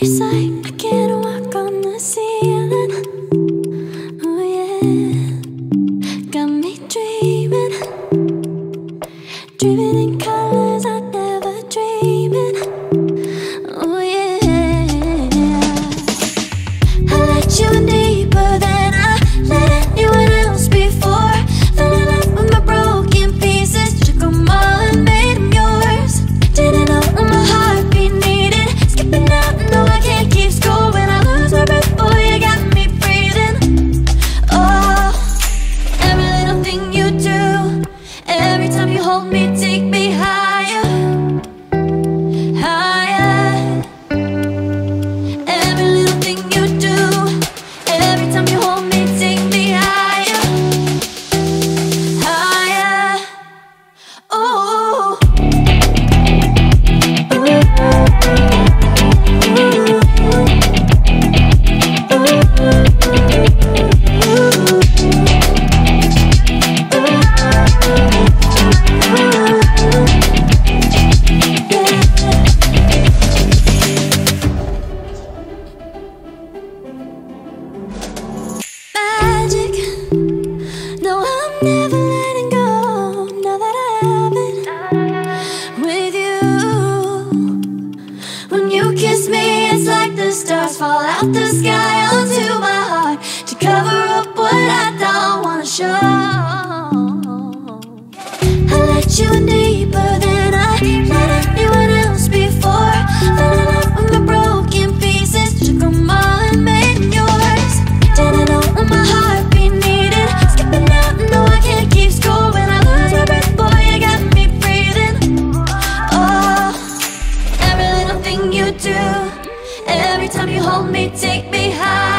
It's like I can't walk on the ceiling. Oh yeah, got me dreaming, dreaming in colors I never. Oh yeah, I let you in stars fall out the sky onto my heart to cover up what I don't wanna show. I let you in deeper than I let anyone else before. Fell in love with my broken pieces, took 'em all and made yours. Didn't know what my heartbeat needed. Skipping out, no, I can't keep score when I lose my breath. Boy, you got me breathing. Oh, every little thing you do, Every time you hold me, take me high.